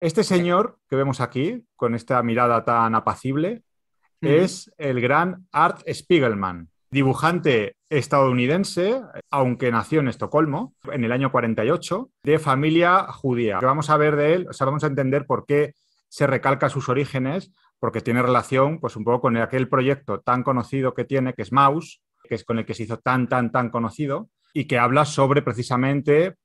Este señor que vemos aquí, con esta mirada tan apacible, es el gran Art Spiegelman, dibujante estadounidense, aunque nació en Estocolmo en el año 48, de familia judía. vamos a ver de él, o sea, vamos a entender por qué se recalca sus orígenes, porque tiene relación, pues, un poco con aquel proyecto tan conocido que tiene, que es Maus, que es con el que se hizo tan, tan, tan conocido, y que habla sobre precisamente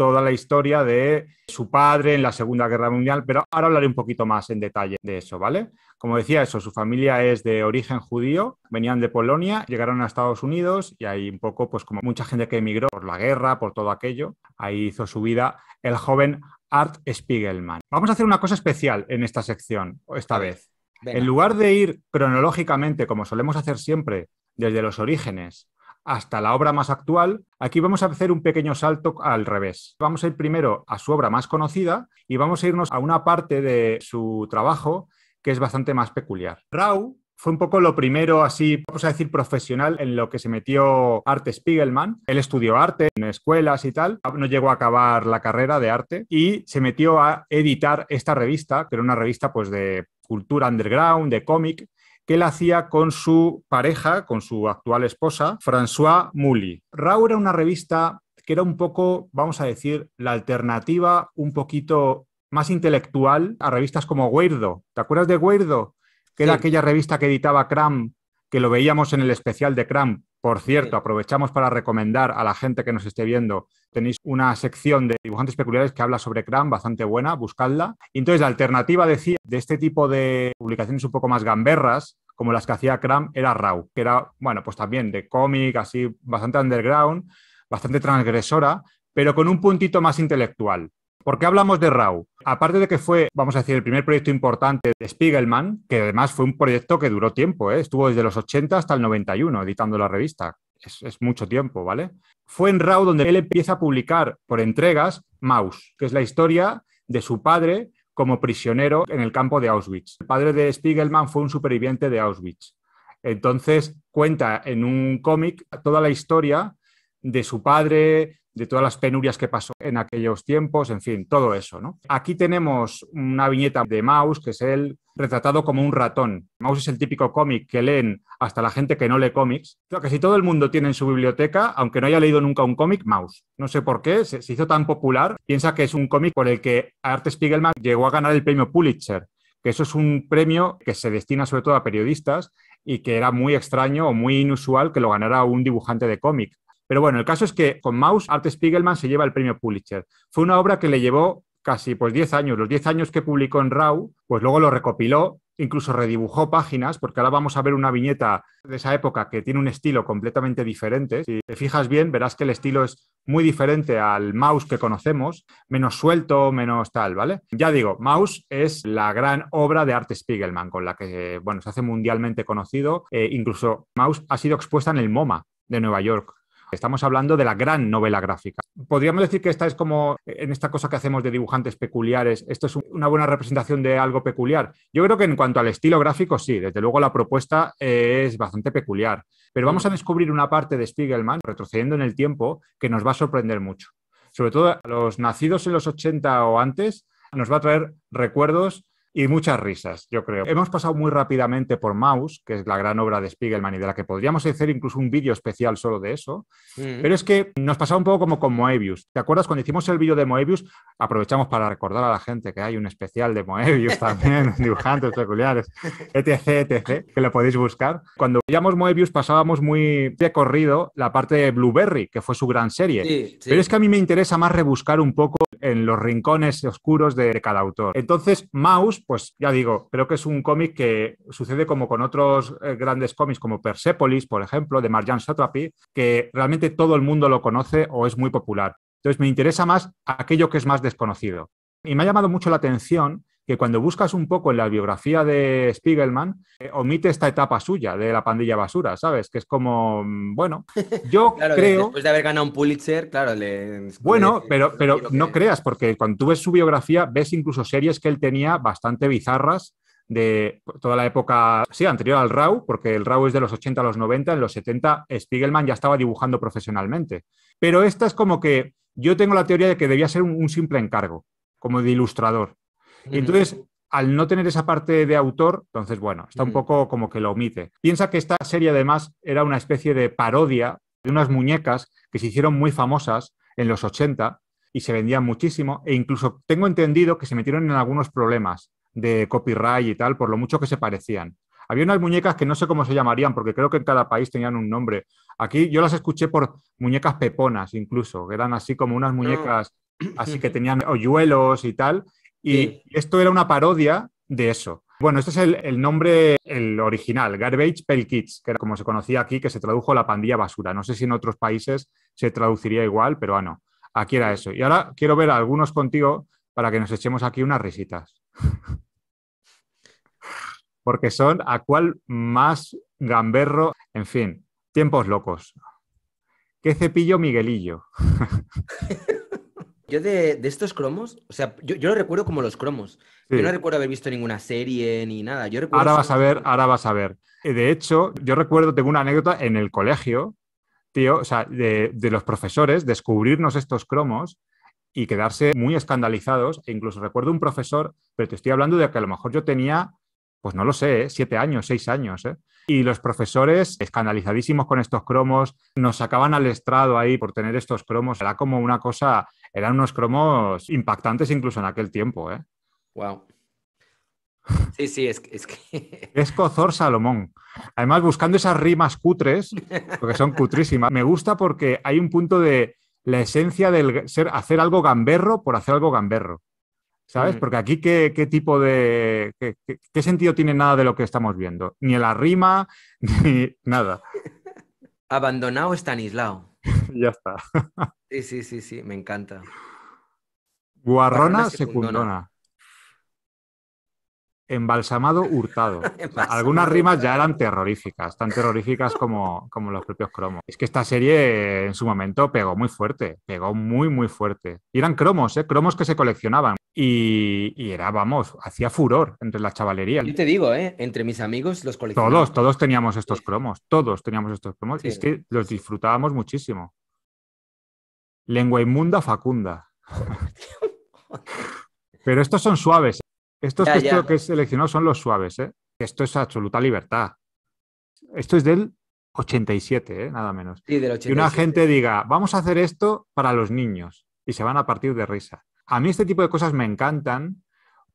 toda la historia de su padre en la Segunda Guerra Mundial, pero ahora hablaré un poquito más en detalle de eso, ¿vale? Como decía eso, su familia es de origen judío, venían de Polonia, llegaron a Estados Unidos y ahí un poco, pues como mucha gente que emigró por la guerra, por todo aquello, ahí hizo su vida el joven Art Spiegelman. Vamos a hacer una cosa especial en esta sección, esta vez. En lugar de ir cronológicamente, como solemos hacer siempre, desde los orígenes hasta la obra más actual, aquí vamos a hacer un pequeño salto al revés. Vamos a ir primero a su obra más conocida y vamos a irnos a una parte de su trabajo que es bastante más peculiar. Rau fue un poco lo primero, así, vamos a decir, profesional en lo que se metió Art Spiegelman. Él estudió arte en escuelas y tal, no llegó a acabar la carrera de arte y se metió a editar esta revista, que era una revista pues de cultura underground, de cómic, que él hacía con su pareja, con su actual esposa, François Mouly. Rau era una revista que era un poco, vamos a decir, la alternativa un poquito más intelectual a revistas como Weirdo. ¿Te acuerdas de Weirdo? Que era aquella revista que editaba Cram, que lo veíamos en el especial de Cram. Por cierto, aprovechamos para recomendar a la gente que nos esté viendo. Tenéis una sección de dibujantes peculiares que habla sobre Cram, bastante buena, buscadla. Y entonces la alternativa, decía, de este tipo de publicaciones un poco más gamberras, como las que hacía Cram, era Raw, que era, bueno, pues también de cómic, así bastante underground, bastante transgresora, pero con un puntito más intelectual. ¿Por qué hablamos de Raw? Aparte de que fue, vamos a decir, el primer proyecto importante de Spiegelman, que además fue un proyecto que duró tiempo, ¿eh? estuvo desde los 80 hasta el 91 editando la revista. Es, mucho tiempo, ¿vale? Fue en Raw donde él empieza a publicar por entregas Maus, que es la historia de su padre como prisionero en el campo de Auschwitz. El padre de Spiegelman fue un superviviente de Auschwitz. Entonces cuenta en un cómic toda la historia de su padre, de todas las penurias que pasó en aquellos tiempos, en fin, todo eso. ¿no? Aquí tenemos una viñeta de Maus, que es él retratado como un ratón. Maus es el típico cómic que leen hasta la gente que no lee cómics. Creo que si todo el mundo tiene en su biblioteca, aunque no haya leído nunca un cómic, Maus. No sé por qué, se, hizo tan popular. Piensa que es un cómic por el que Art Spiegelman llegó a ganar el premio Pulitzer, que eso es un premio que se destina sobre todo a periodistas y que era muy extraño o muy inusual que lo ganara un dibujante de cómic. Pero bueno, el caso es que con Maus, Art Spiegelman se lleva el premio Pulitzer. Fue una obra que le llevó casi pues 10 años. Los 10 años que publicó en RAW, pues luego lo recopiló, incluso redibujó páginas, porque ahora vamos a ver una viñeta de esa época que tiene un estilo completamente diferente. Si te fijas bien, verás que el estilo es muy diferente al Maus que conocemos, menos suelto, menos tal, ¿vale? Ya digo, Maus es la gran obra de Art Spiegelman, con la que, bueno, se hace mundialmente conocido. Eh, incluso Maus ha sido expuesta en el MoMA de Nueva York. Estamos hablando de la gran novela gráfica. Podríamos decir que esta es como en esta cosa que hacemos de dibujantes peculiares, esto es una buena representación de algo peculiar. Yo creo que en cuanto al estilo gráfico, sí, desde luego la propuesta es bastante peculiar. Pero vamos a descubrir una parte de Spiegelman, retrocediendo en el tiempo, que nos va a sorprender mucho. Sobre todo a los nacidos en los 80 o antes, nos va a traer recuerdos y muchas risas, yo creo. Hemos pasado muy rápidamente por Maus, que es la gran obra de Spiegelman y de la que podríamos hacer incluso un vídeo especial solo de eso, mm. pero es que nos pasaba un poco como con Moebius. ¿Te acuerdas cuando hicimos el vídeo de Moebius? Aprovechamos para recordar a la gente que hay un especial de Moebius también, dibujantes peculiares, etc, etc, que lo podéis buscar. Cuando veíamos Moebius pasábamos muy de corrido la parte de Blueberry, que fue su gran serie. Pero es que a mí me interesa más rebuscar un poco en los rincones oscuros de cada autor. Entonces, Maus pues ya digo, creo que es un cómic que sucede como con otros eh, grandes cómics como Persepolis, por ejemplo, de Marjan Satrapi, que realmente todo el mundo lo conoce o es muy popular. Entonces me interesa más aquello que es más desconocido. Y me ha llamado mucho la atención que cuando buscas un poco en la biografía de Spiegelman, eh, omite esta etapa suya de la pandilla basura, ¿sabes? Que es como, mm, bueno, yo creo... Después de haber ganado un Pulitzer, claro, le... Bueno, pero, pero no creas, porque cuando tú ves su biografía, ves incluso series que él tenía bastante bizarras de toda la época, sí, anterior al RAW, porque el RAW es de los 80 a los 90, en los 70 Spiegelman ya estaba dibujando profesionalmente. Pero esta es como que yo tengo la teoría de que debía ser un simple encargo, como de ilustrador. Y entonces, al no tener esa parte de autor, entonces, bueno, está un poco como que lo omite. Piensa que esta serie además era una especie de parodia de unas muñecas que se hicieron muy famosas en los 80 y se vendían muchísimo e incluso tengo entendido que se metieron en algunos problemas de copyright y tal por lo mucho que se parecían. Había unas muñecas que no sé cómo se llamarían porque creo que en cada país tenían un nombre. Aquí yo las escuché por muñecas peponas incluso, que eran así como unas muñecas así que tenían hoyuelos y tal. Y Sí. esto era una parodia de eso. Bueno, este es el, el nombre, el original, Garbage Pail Kids, que era como se conocía aquí, que se tradujo la pandilla basura. No sé si en otros países se traduciría igual, pero ah, no. Aquí era eso. Y ahora quiero ver a algunos contigo para que nos echemos aquí unas risitas. Porque son a cuál más gamberro, en fin, tiempos locos. ¿Qué cepillo Miguelillo? Yo de, de estos cromos, o sea, yo, yo lo recuerdo como los cromos. Sí. Yo no recuerdo haber visto ninguna serie ni nada. Yo recuerdo Ahora vas a ver, ahora vas a ver. Eh, De hecho, yo recuerdo, tengo una anécdota en el colegio, tío, o sea, de, de los profesores, descubrirnos estos cromos y quedarse muy escandalizados. E incluso recuerdo un profesor, pero te estoy hablando de que a lo mejor yo tenía, pues no lo sé, ¿eh? siete años, seis años, ¿eh? Y los profesores, escandalizadísimos con estos cromos, nos sacaban al estrado ahí por tener estos cromos. Era como una cosa, eran unos cromos impactantes incluso en aquel tiempo, ¿eh? Wow. Sí, sí, es, que- es que. Es Cozor Salomón. Además, buscando esas rimas cutres, porque son cutrísimas, me gusta porque hay un punto de la esencia del ser, hacer algo gamberro por hacer algo gamberro. ¿Sabes? Mm. Porque aquí, ¿qué, qué tipo de. Qué, qué- qué sentido tiene nada de lo que estamos viendo? Ni la rima, ni nada. Abandonado Stanislao. ya está. Sí, sí, sí, sí, me encanta. Guarrona Guarrona secundona. secundona. Embalsamado hurtado. O sea, Embalsamado algunas rimas ya eran terroríficas, tan terroríficas como, como los propios cromos. Es que esta serie en su momento pegó muy fuerte, pegó muy, muy fuerte. Y eran cromos, ¿eh? cromos que se coleccionaban. Y, y era, vamos, hacía furor entre la chavalería. Yo te digo, ¿eh? Entre mis amigos los coleccionaba. Todos, todos teníamos estos cromos, todos teníamos estos cromos. Y es que los disfrutábamos muchísimo. Lengua inmunda facunda. Pero estos son suaves. ¿eh? Estos Ya, que, ya. esto que he seleccionado son los suaves. ¿eh? Esto es absoluta libertad. Esto es del 87, ¿eh? nada menos. Sí, del Que una 87. gente diga, vamos a hacer esto para los niños y se van a partir de risa. A mí este tipo de cosas me encantan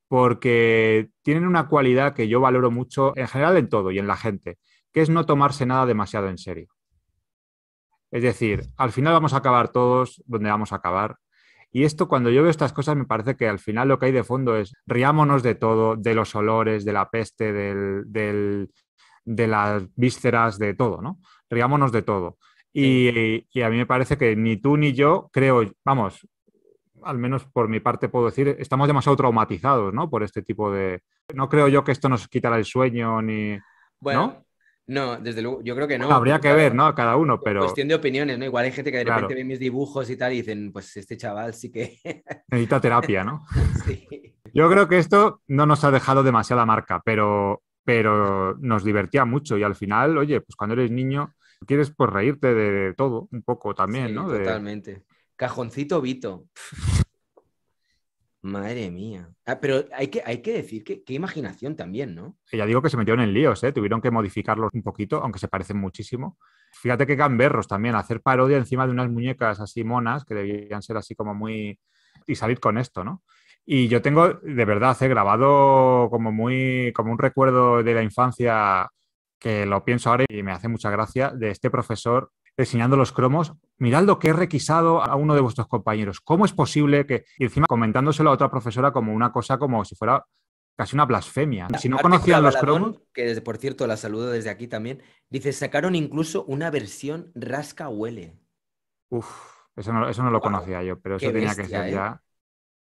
porque tienen una cualidad que yo valoro mucho en general en todo y en la gente, que es no tomarse nada demasiado en serio. Es decir, al final vamos a acabar todos donde vamos a acabar. Y esto, cuando yo veo estas cosas, me parece que al final lo que hay de fondo es riámonos de todo, de los olores, de la peste, del, del- de las vísceras, de todo, ¿no? Riámonos de todo. Y, y a mí me parece que ni tú ni yo, creo, vamos, al menos por mi parte puedo decir, estamos demasiado traumatizados, ¿no? Por este tipo de... No creo yo que esto nos quitará el sueño ni... Bueno, no, desde luego, yo creo que no. Habría que ver, claro, ¿no? Cada uno, pero Cuestión de opiniones, ¿no? Igual hay gente que de Claro. repente ve mis dibujos y tal y dicen, pues este chaval sí que. necesita terapia, ¿no? sí. Yo creo que esto no nos ha dejado demasiada marca, pero, pero nos divertía mucho y al final, oye, pues cuando eres niño quieres pues reírte de, todo un poco también, Sí, ¿no? De- Totalmente. Cajoncito Vito. Madre mía. Ah, pero hay que, hay que decir que qué imaginación también, ¿no? ya digo que se metieron en líos, ¿eh? Tuvieron que modificarlos un poquito, aunque se parecen muchísimo. Fíjate que gamberros también, hacer parodia encima de unas muñecas así monas, que debían ser así como muy... y salir con esto, ¿no? Y yo tengo, de verdad, he grabado como muy, como un recuerdo de la infancia que lo pienso ahora y me hace mucha gracia, de este profesor enseñando los cromos. Mirad lo que he requisado a uno de vuestros compañeros. ¿Cómo es posible que, y encima comentándoselo a otra profesora como una cosa como si fuera casi una blasfemia? Si no conocían los cromos, Que desde, por cierto, la saludo desde aquí también. Dice, sacaron incluso una versión rasca huele. Uf, eso no, eso no lo conocía yo, pero eso tenía que ser ¿eh? ya.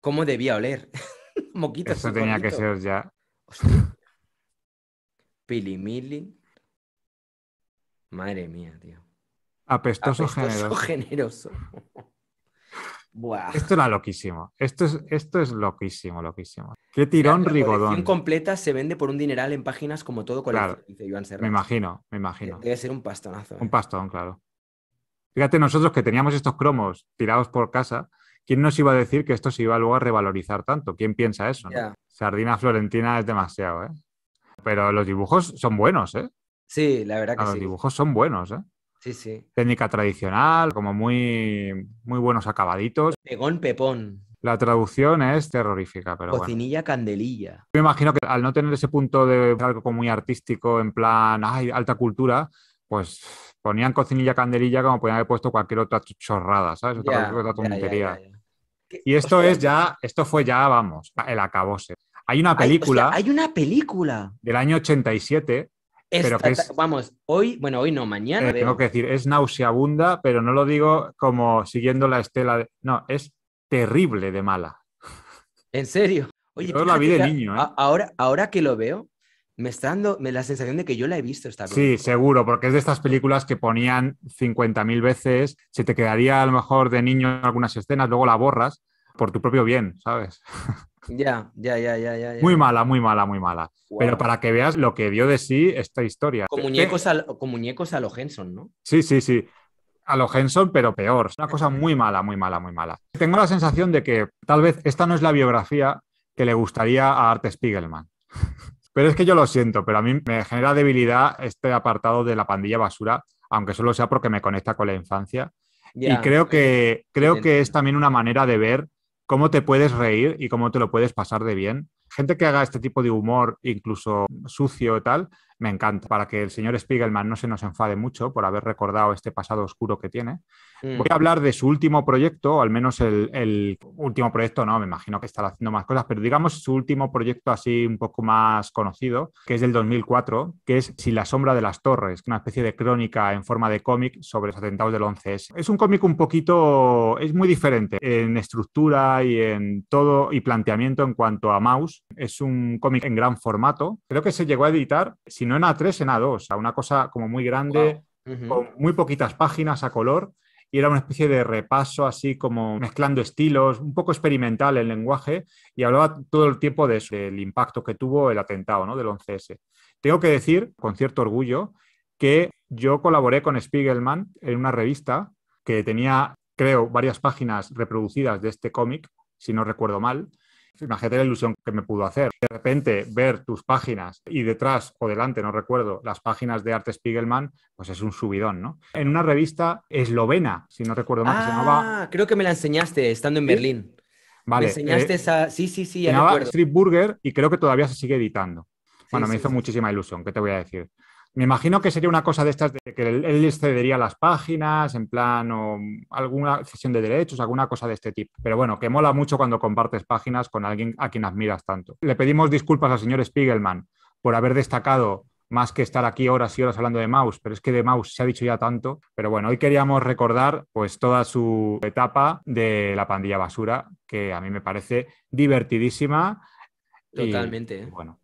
¿Cómo debía oler? Moquito Eso tenía que ser ya. Hostia. Pilimili. Madre mía, tío. Apestoso, Apestoso generoso. generoso. Buah. Esto era loquísimo. Esto es, esto es loquísimo, loquísimo. Qué tirón La colección rigodón. completa se vende por un dineral en páginas como todo Claro. dice Joan Serrat. Me imagino, me imagino. Debe ser un pastonazo. Un ¿eh? pastón, claro. Fíjate, nosotros que teníamos estos cromos tirados por casa, ¿quién nos iba a decir que esto se iba luego a revalorizar tanto? ¿Quién piensa eso? no? Sardina florentina es demasiado, ¿eh? Pero los dibujos son buenos, ¿eh? Sí, la verdad que Ah, Los sí. dibujos son buenos, ¿eh? Sí, sí. Técnica tradicional, como muy, muy buenos acabaditos. Pegón Pepón. La traducción es terrorífica, pero bueno. Cocinilla Candelilla. Me imagino que al no tener ese punto de algo como muy artístico, en plan, ay, alta cultura, pues ponían cocinilla candelilla como podían haber puesto cualquier otra chorrada, ¿sabes? Otra, tontería. ya, ya. ¿Qué- Y esto es ya, esto fue ya, vamos, el acabose. Hay una hay- película hay una película. del año 87, Pero Esta es- Vamos, hoy, bueno, hoy no, mañana. eh, tengo que decir, es nauseabunda, pero no lo digo como siguiendo la estela. de- No, es terrible de mala. En serio. Oye, Yo la vi de niño, ¿eh? ahora, ahora que lo veo, me está dando me- la sensación de que yo la he visto esta Sí, película. seguro, porque es de estas películas que ponían 50.000 veces, se te quedaría a lo mejor de niño algunas escenas, luego la borras por tu propio bien, ¿sabes? Ya, ya, ya, ya, ya. Muy mala, muy mala, muy mala. Guau. Pero para que veas lo que dio de sí esta historia. Con muñecos, a, con muñecos a lo Henson, ¿no? Sí, sí, sí. A lo Henson, pero peor. Una cosa muy mala, muy mala, muy mala. Tengo la sensación de que tal vez esta no es la biografía que le gustaría a Art Spiegelman. Pero es que yo lo siento, pero a mí me genera debilidad este apartado de la pandilla basura, aunque solo sea porque me conecta con la infancia. Ya. Y creo que, creo que es también una manera de ver cómo te puedes reír y cómo te lo puedes pasar de bien. Gente que haga este tipo de humor, incluso sucio y tal, me encanta. Para que el señor Spiegelman no se nos enfade mucho por haber recordado este pasado oscuro que tiene. Mm. Voy a hablar de su último proyecto, o al menos el, el último proyecto, no, me imagino que estará haciendo más cosas, pero digamos su último proyecto así un poco más conocido, que es del 2004, que es Si la sombra de las torres, una especie de crónica en forma de cómic sobre los atentados del 11S. Es un cómic un poquito, es muy diferente en estructura y en todo y planteamiento en cuanto a Mouse. Es un cómic en gran formato. Creo que se llegó a editar, si no en A3, en A2, a una cosa como muy grande con muy poquitas páginas a color y era una especie de repaso así como mezclando estilos, un poco experimental el lenguaje y hablaba todo el tiempo de eso, del impacto que tuvo el atentado ¿no? del 11S. Tengo que decir con cierto orgullo que yo colaboré con Spiegelman en una revista que tenía, creo, varias páginas reproducidas de este cómic, si no recuerdo mal. Imagínate la ilusión que me pudo hacer. De repente ver tus páginas y detrás o delante, no recuerdo, las páginas de Art Spiegelman, pues es un subidón, ¿no? En una revista eslovena, si no recuerdo mal, que se llamaba, Ah, creo que me la enseñaste estando en ¿Sí? Berlín. vale, me enseñaste eh, esa. Sí, sí, sí, ya recuerdo. Street Burger y creo que todavía se sigue editando. Sí, Bueno, me sí, hizo muchísima ilusión, ¿qué te voy a decir? Me imagino que sería una cosa de estas de que él, cedería las páginas, en plan, o alguna cesión de derechos, alguna cosa de este tipo. Pero bueno, que mola mucho cuando compartes páginas con alguien a quien admiras tanto. Le pedimos disculpas al señor Spiegelman por haber destacado más que estar aquí horas y horas hablando de Mouse, pero es que de Mouse se ha dicho ya tanto. Pero bueno, hoy queríamos recordar pues toda su etapa de la pandilla basura, que a mí me parece divertidísima. Totalmente, bueno,